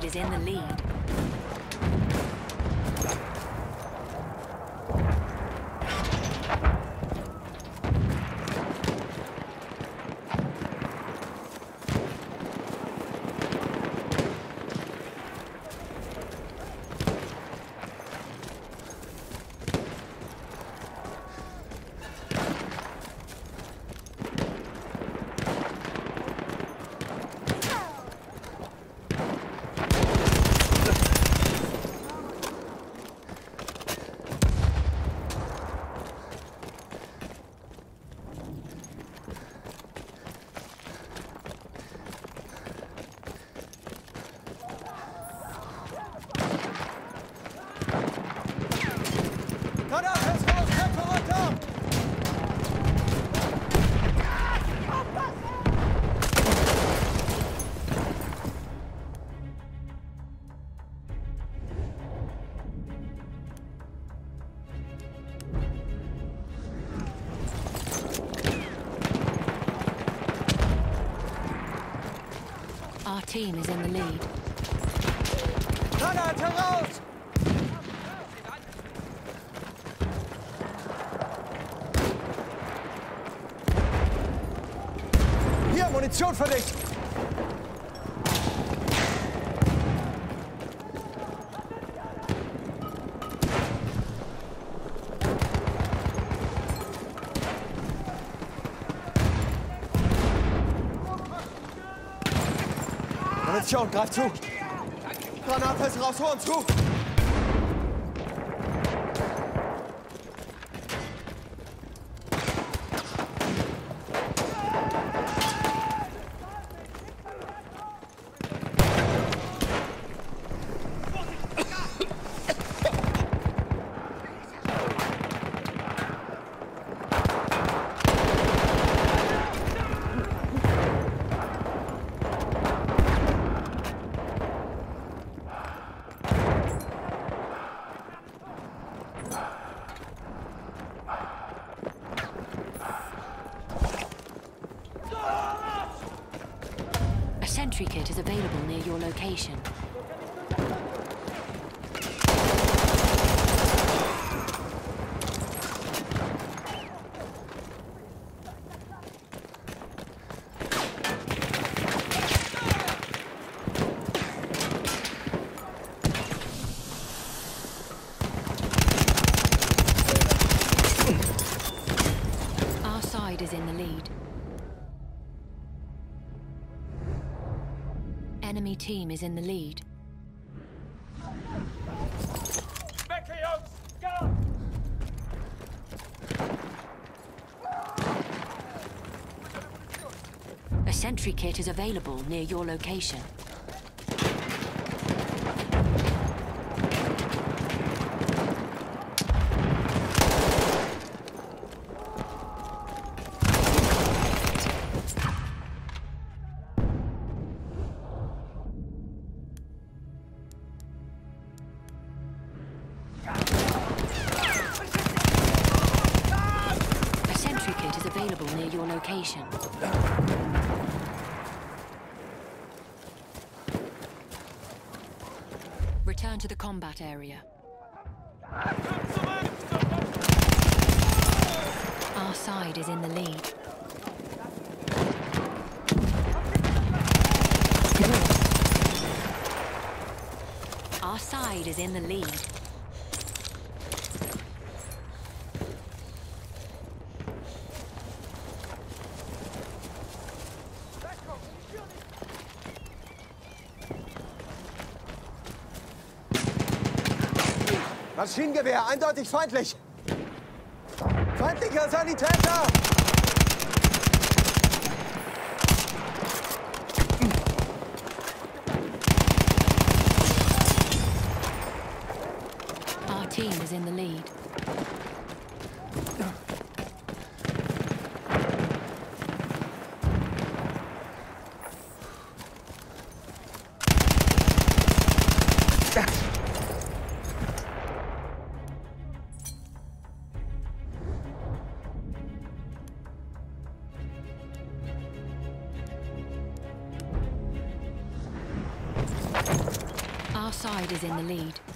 is in the lead. Team is in the lead. Granate raus! Für dich! Munition, greif zu! Granate ist raus, Horn zu! Is available near your location. Our side is in the lead. Enemy team is in the lead. A sentry kit is available near your location. Location. Return to the combat area. Our side is in the lead. Our side is in the lead. Maschinengewehr, eindeutig feindlich! Feindlicher Sanitäter! Our team is in the lead. Side is in the lead.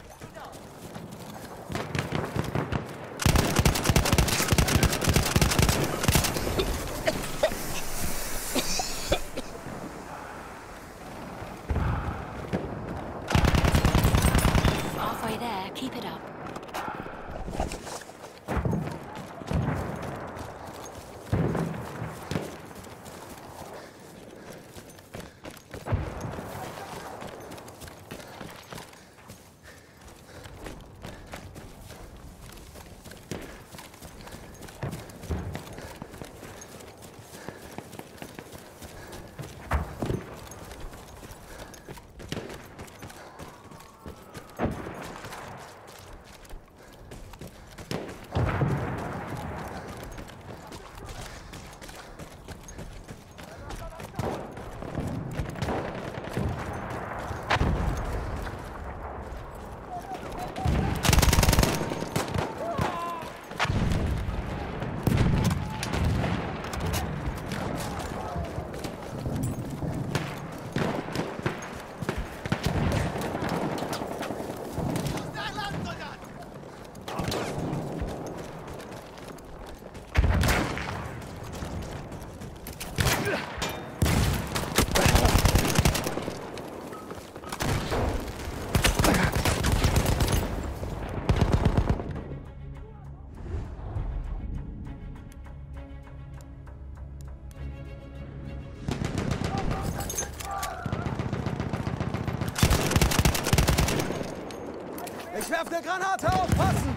Granate, aufpassen!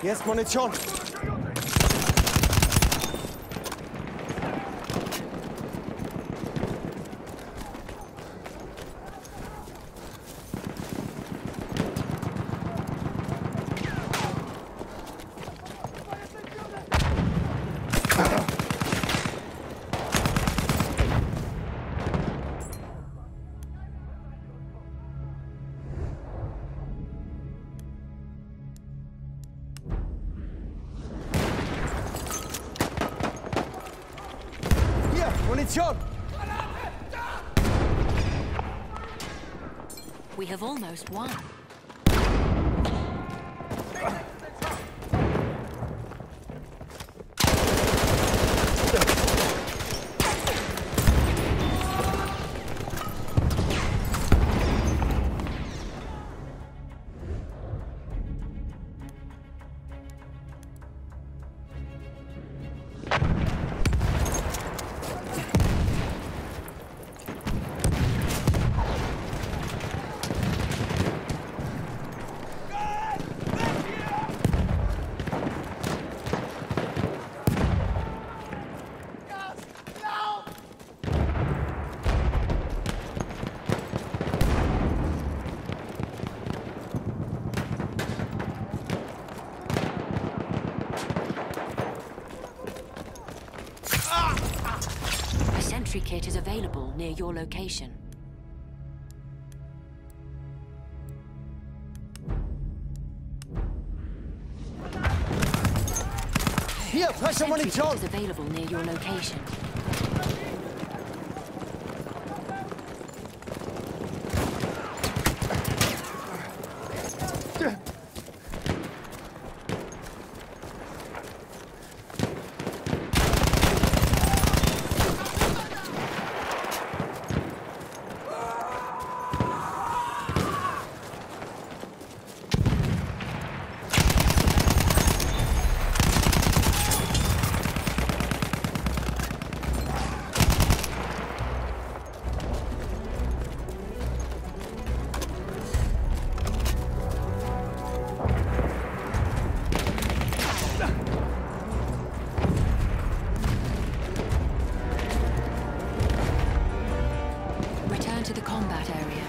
Hier ist Munition. We have almost won. A sentry kit is available near your location. Frische Sentry kit Munition! is available near your location. into the combat area.